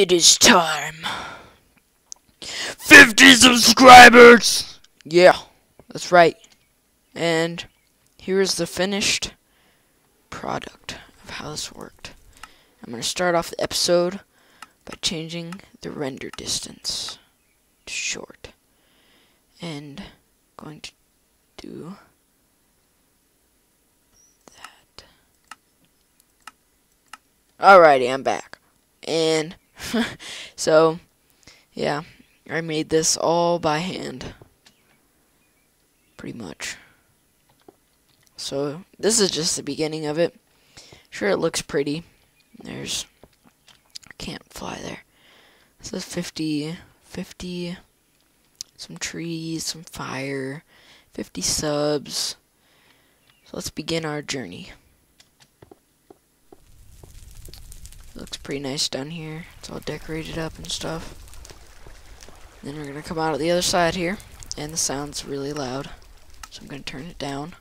It is time. 50 subscribers! Yeah, that's right. And here is the finished product of how this worked. I'm going to start off the episode by changing the render distance to short. And going to do that. Alrighty, I'm back. And so, yeah, I made this all by hand. Pretty much. So, this is just the beginning of it. Sure, it looks pretty. There's. I can't fly there. It says 50, 50, some trees, some fire, 50 subs. So let's begin our journey. Looks pretty nice down here. It's all decorated up and stuff. Then we're to come out of the other side here. And the sound's really loud. So I'm to turn it down.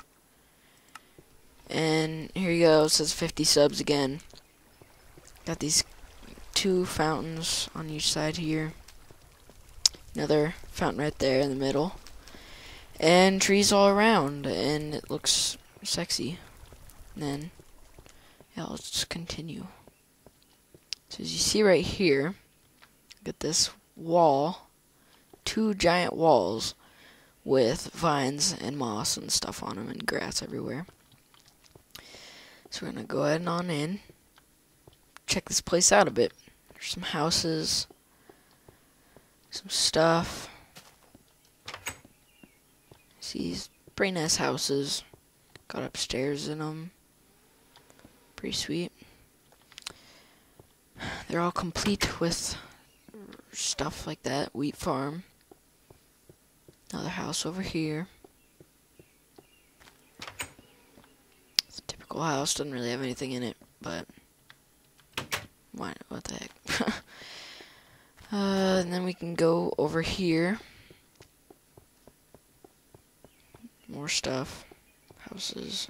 And here you go. It says 50 subs again. Got these two fountains on each side here. Another fountain right there in the middle. And trees all around. And it looks sexy. And then, yeah, let's continue. So as you see right here, get this wall, two giant walls with vines and moss and stuff on them and grass everywhere. So we're going to go ahead and on in, check this place out a bit. There's some houses, some stuff. See these pretty nice houses. Got upstairs in them. Pretty sweet. They're all complete with stuff like that. Wheat farm. Another house over here. It's a typical house. Doesn't really have anything in it, but why? What the heck? uh, and then we can go over here. More stuff. Houses.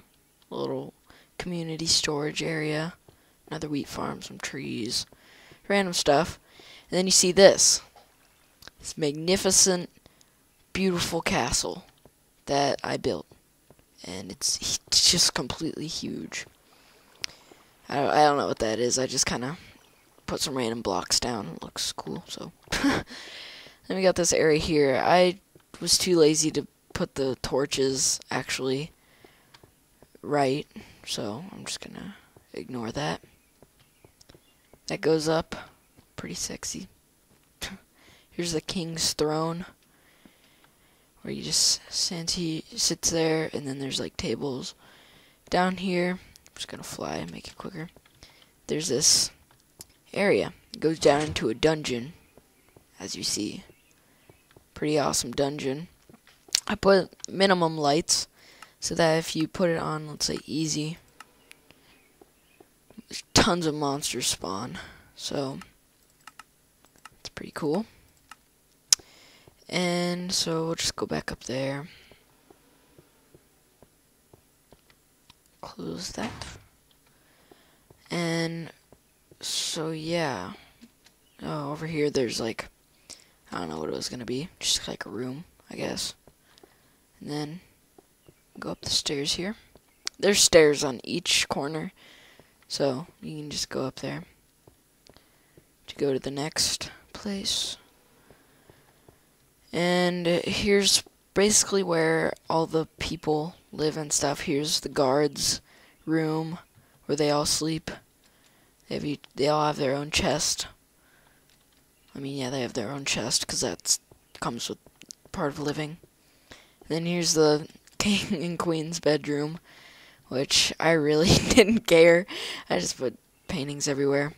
Little community storage area. Another wheat farm. Some trees. Random stuff. And then you see this. This magnificent beautiful castle that I built. And it's, it's just completely huge. I don't, I don't know what that is. I just kind of put some random blocks down. It looks cool, so. then we got this area here. I was too lazy to put the torches actually right, so I'm just going to ignore that. That goes up. Pretty sexy. Here's the king's throne where you just sits there, and then there's like tables down here. I'm just gonna fly and make it quicker. There's this area. It goes down into a dungeon, as you see. Pretty awesome dungeon. I put minimum lights so that if you put it on, let's say easy, tons of monsters spawn. So it's pretty cool. And so we'll just go back up there. Close that. And so yeah. Oh, over here there's like I don't know what it was gonna be. Just like a room, I guess. And then go up the stairs here. There's stairs on each corner. So you can just go up there to go to the next place. And here's basically where all the people live and stuff. Here's the guards' room where they all sleep. They, have, they all have their own chest. I mean, yeah, they have their own chest because that comes with part of living. And then here's the king and queen's bedroom, which I really didn't care. I just put paintings everywhere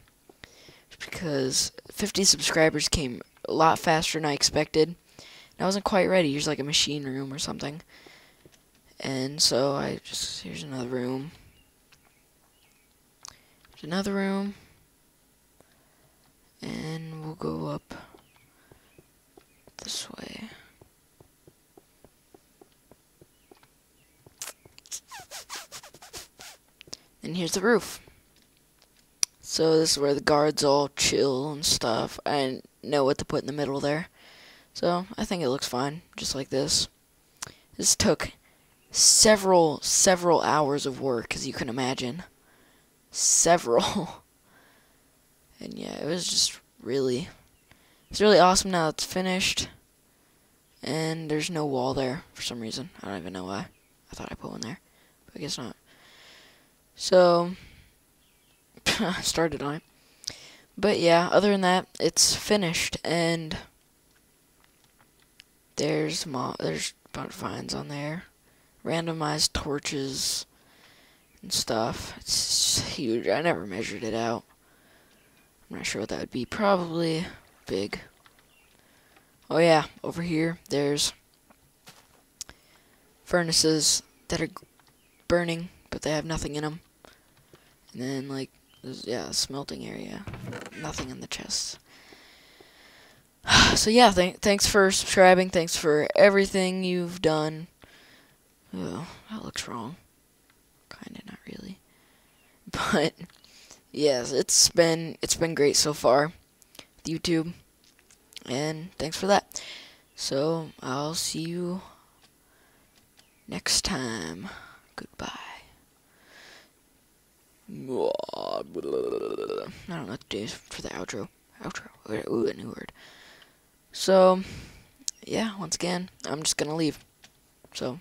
because 50 subscribers came a lot faster than I expected. And I wasn't quite ready. Here's like a machine room or something. And so I just, here's another room. There's another room. And we'll go up this way. And here's the roof. So this is where the guards all chill and stuff. I know what to put in the middle there. So I think it looks fine, just like this. This took several, several hours of work, as you can imagine. Several. and yeah, it was just really, it's really awesome now it's finished. And there's no wall there for some reason. I don't even know why. I thought I put one there, but I guess not. So, started on it. But yeah, other than that, it's finished, and there's mo- there's of vines on there, randomized torches and stuff. It's huge. I never measured it out. I'm not sure what that would be. Probably big. Oh yeah, over here there's furnaces that are burning, but they have nothing in them. And then like yeah, smelting area. Nothing in the chest. so yeah, th thanks for subscribing. Thanks for everything you've done. Oh, that looks wrong. Kinda, not really. But yes, it's been it's been great so far. YouTube. And thanks for that. So I'll see you next time. Goodbye. I don't know what to do for the outro. Outro. Ooh, a new word. So, yeah, once again, I'm just gonna leave. So,